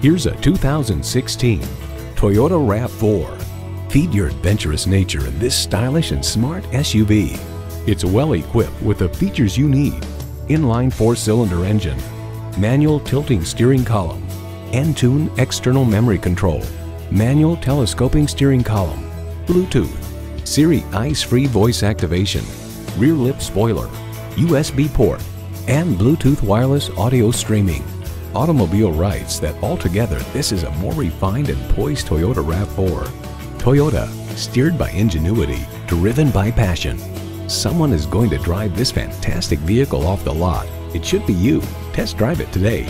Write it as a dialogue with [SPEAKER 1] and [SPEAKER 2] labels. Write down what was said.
[SPEAKER 1] Here's a 2016 Toyota RAV4. Feed your adventurous nature in this stylish and smart SUV. It's well equipped with the features you need. Inline four-cylinder engine, manual tilting steering column, Entune external memory control, manual telescoping steering column, Bluetooth, Siri eyes-free voice activation, rear lip spoiler, USB port, and Bluetooth wireless audio streaming. Automobile writes that altogether this is a more refined and poised Toyota RAV4. Toyota, steered by ingenuity, driven by passion. Someone is going to drive this fantastic vehicle off the lot. It should be you. Test drive it today.